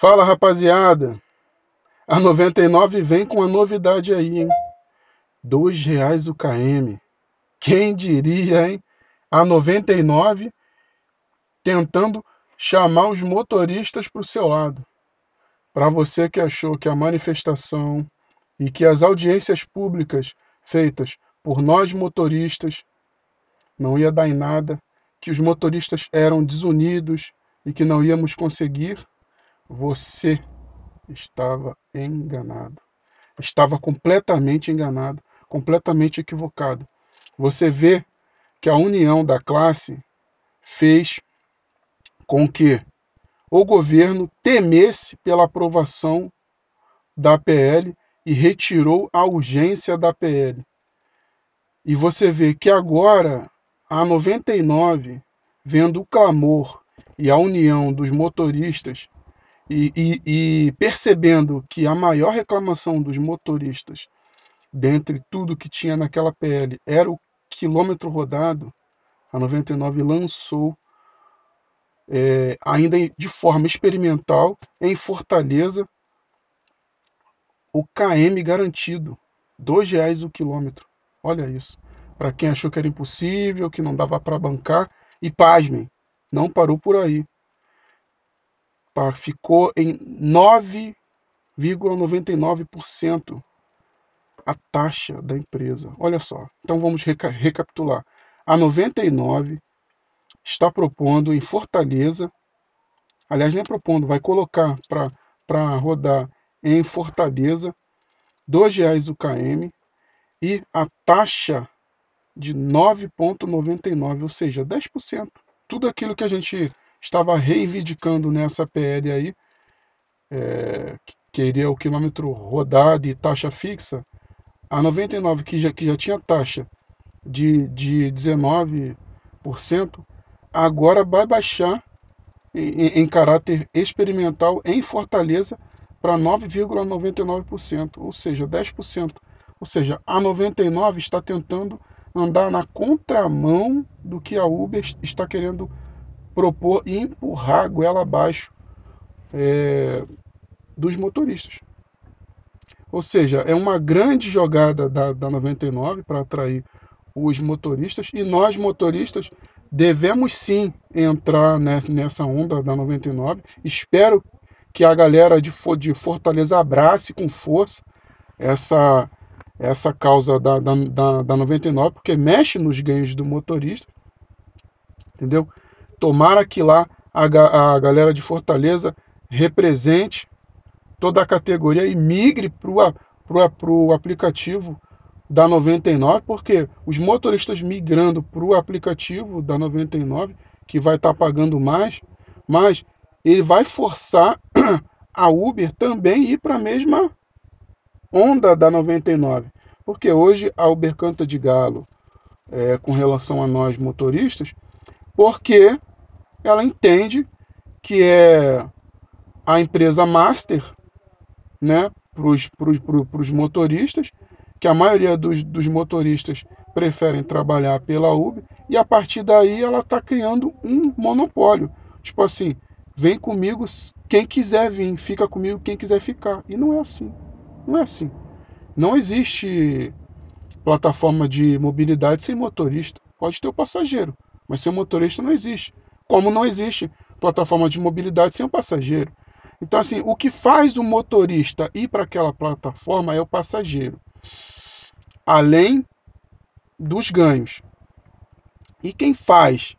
Fala rapaziada, a 99 vem com uma novidade aí, hein? Dois reais o KM. Quem diria, hein? A 99 tentando chamar os motoristas para o seu lado. Para você que achou que a manifestação e que as audiências públicas feitas por nós motoristas não ia dar em nada, que os motoristas eram desunidos e que não íamos conseguir, você estava enganado. Estava completamente enganado, completamente equivocado. Você vê que a união da classe fez com que o governo temesse pela aprovação da PL e retirou a urgência da PL. E você vê que agora a 99, vendo o clamor e a união dos motoristas e, e, e, percebendo que a maior reclamação dos motoristas, dentre tudo que tinha naquela PL, era o quilômetro rodado, a 99 lançou, é, ainda de forma experimental, em Fortaleza, o KM garantido, R$ reais o quilômetro. Olha isso. Para quem achou que era impossível, que não dava para bancar, e pasmem, não parou por aí. Ficou em 9,99% a taxa da empresa. Olha só. Então vamos reca recapitular. A 99 está propondo em Fortaleza, aliás, nem propondo, vai colocar para rodar em Fortaleza, R$ reais o KM e a taxa de 9,99, ou seja, 10%. Tudo aquilo que a gente estava reivindicando nessa PL aí, é, que queria o quilômetro rodado e taxa fixa, a 99, que já, que já tinha taxa de, de 19%, agora vai baixar em, em caráter experimental em Fortaleza para 9,99%, ou seja, 10%. Ou seja, a 99 está tentando andar na contramão do que a Uber está querendo propor e empurrar a goela abaixo é, dos motoristas. Ou seja, é uma grande jogada da, da 99 para atrair os motoristas e nós motoristas devemos sim entrar nessa onda da 99. Espero que a galera de, de Fortaleza abrace com força essa essa causa da, da, da, da 99, porque mexe nos ganhos do motorista, entendeu? Tomara que lá a, a galera de Fortaleza represente toda a categoria e migre para o aplicativo da 99, porque os motoristas migrando para o aplicativo da 99, que vai estar tá pagando mais, mas ele vai forçar a Uber também ir para a mesma onda da 99. Porque hoje a Uber canta de galo é, com relação a nós motoristas, porque ela entende que é a empresa master né, para os motoristas, que a maioria dos, dos motoristas preferem trabalhar pela Uber, e a partir daí ela está criando um monopólio. Tipo assim, vem comigo quem quiser vir, fica comigo quem quiser ficar. E não é assim. Não é assim. Não existe plataforma de mobilidade sem motorista. Pode ter o passageiro, mas sem motorista não existe. Como não existe plataforma de mobilidade sem o passageiro. Então, assim, o que faz o motorista ir para aquela plataforma é o passageiro. Além dos ganhos. E quem faz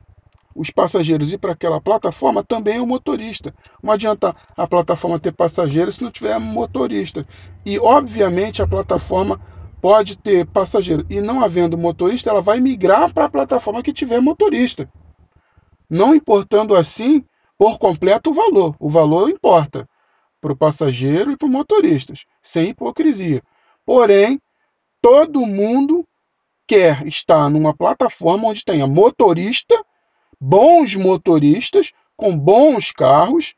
os passageiros ir para aquela plataforma também é o motorista. Não adianta a plataforma ter passageiros se não tiver motorista. E, obviamente, a plataforma pode ter passageiro. E não havendo motorista, ela vai migrar para a plataforma que tiver motorista. Não importando assim por completo o valor. O valor importa para o passageiro e para os motoristas, sem hipocrisia. Porém, todo mundo quer estar numa plataforma onde tenha motorista bons motoristas com bons carros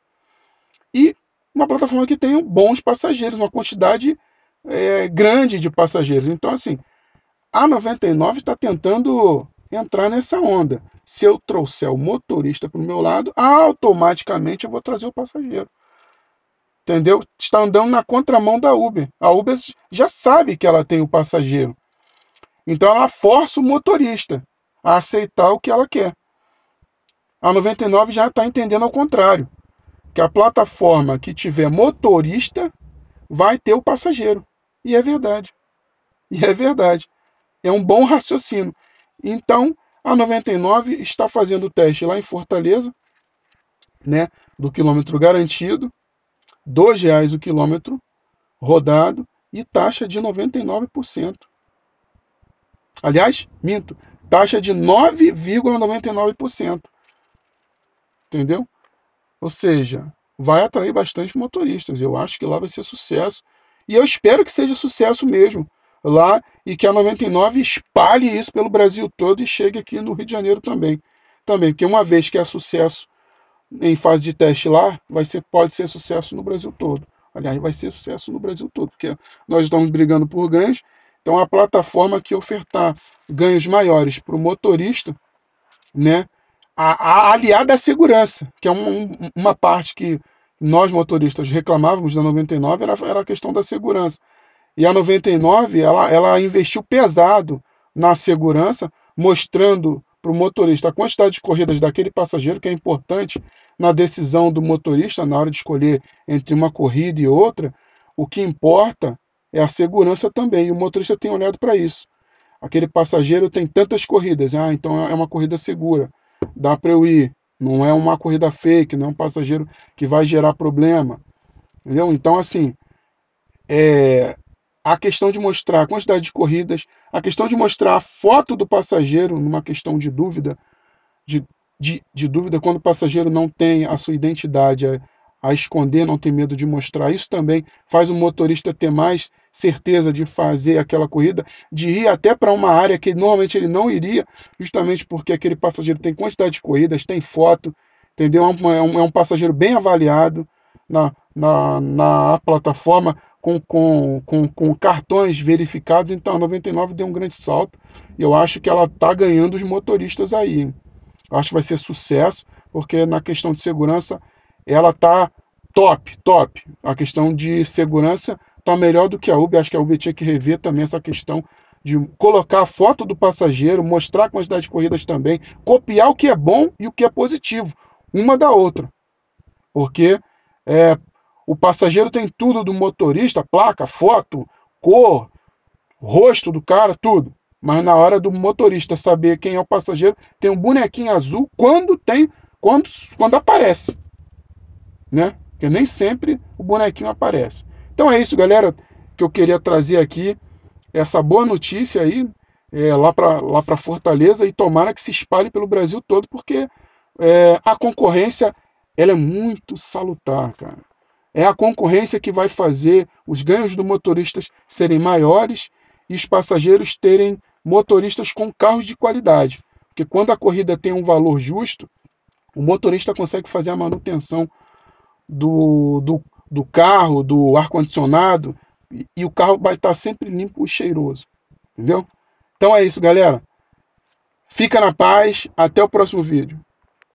e uma plataforma que tenha bons passageiros, uma quantidade é, grande de passageiros. Então, assim, a 99 está tentando entrar nessa onda. Se eu trouxer o motorista para o meu lado, automaticamente eu vou trazer o passageiro. entendeu? Está andando na contramão da Uber. A Uber já sabe que ela tem o passageiro. Então ela força o motorista a aceitar o que ela quer. A 99 já está entendendo ao contrário, que a plataforma que tiver motorista vai ter o passageiro. E é verdade. E é verdade. É um bom raciocínio. Então, a 99 está fazendo o teste lá em Fortaleza, né, do quilômetro garantido, R$ reais o quilômetro rodado e taxa de 99%. Aliás, minto, taxa de 9,99%. Entendeu? Ou seja, vai atrair bastante motoristas. Eu acho que lá vai ser sucesso. E eu espero que seja sucesso mesmo lá e que a 99 espalhe isso pelo Brasil todo e chegue aqui no Rio de Janeiro também. Também, porque uma vez que é sucesso em fase de teste lá, vai ser, pode ser sucesso no Brasil todo. Aliás, vai ser sucesso no Brasil todo, porque nós estamos brigando por ganhos. Então, a plataforma que ofertar ganhos maiores para o motorista, né, a, a, aliada à segurança, que é um, uma parte que nós motoristas reclamávamos da 99, era, era a questão da segurança. E a 99, ela, ela investiu pesado na segurança, mostrando para o motorista a quantidade de corridas daquele passageiro, que é importante na decisão do motorista na hora de escolher entre uma corrida e outra. O que importa é a segurança também, e o motorista tem olhado para isso. Aquele passageiro tem tantas corridas, ah, então é uma corrida segura, dá para eu ir. Não é uma corrida fake, não é um passageiro que vai gerar problema. Entendeu? Então, assim, é, a questão de mostrar a quantidade de corridas, a questão de mostrar a foto do passageiro numa questão de dúvida, de, de, de dúvida quando o passageiro não tem a sua identidade a, a, esconder, não tem medo de mostrar. Isso também faz o motorista ter mais certeza de fazer aquela corrida, de ir até para uma área que normalmente ele não iria, justamente porque aquele passageiro tem quantidade de corridas, tem foto, entendeu? É um, é um passageiro bem avaliado na, na, na plataforma com, com, com, com cartões verificados, então a 99 deu um grande salto e eu acho que ela está ganhando os motoristas aí. Acho que vai ser sucesso, porque na questão de segurança ela está top, top. A questão de segurança está melhor do que a Uber. Acho que a Uber tinha que rever também essa questão de colocar a foto do passageiro, mostrar a quantidade de corridas também, copiar o que é bom e o que é positivo, uma da outra. Porque é, o passageiro tem tudo do motorista, placa, foto, cor, rosto do cara, tudo. Mas na hora do motorista saber quem é o passageiro, tem um bonequinho azul quando tem, quando, quando aparece, né? Porque nem sempre o bonequinho aparece. Então é isso, galera, que eu queria trazer aqui essa boa notícia aí é, lá para lá para Fortaleza e tomara que se espalhe pelo Brasil todo, porque é, a concorrência ela é muito salutar, cara. É a concorrência que vai fazer os ganhos do motoristas serem maiores e os passageiros terem motoristas com carros de qualidade. Porque quando a corrida tem um valor justo, o motorista consegue fazer a manutenção do, do, do carro, do ar-condicionado, e, e, o carro vai estar sempre limpo e cheiroso. Entendeu? Então é isso, galera. Fica na paz. Até o próximo vídeo.